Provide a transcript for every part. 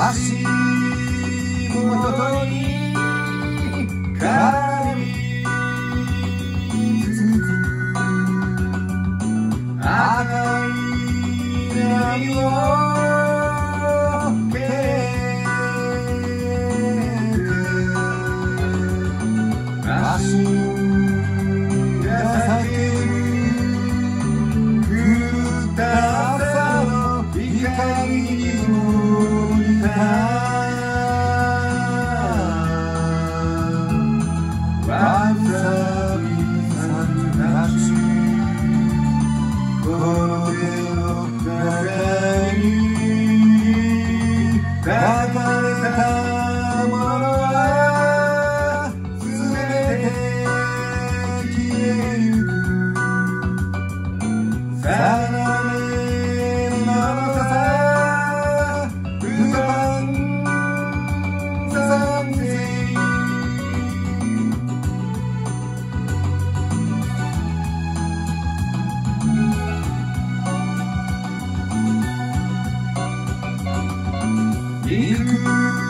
足元にみつ赤い波を。I believe that Thank you.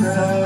Love.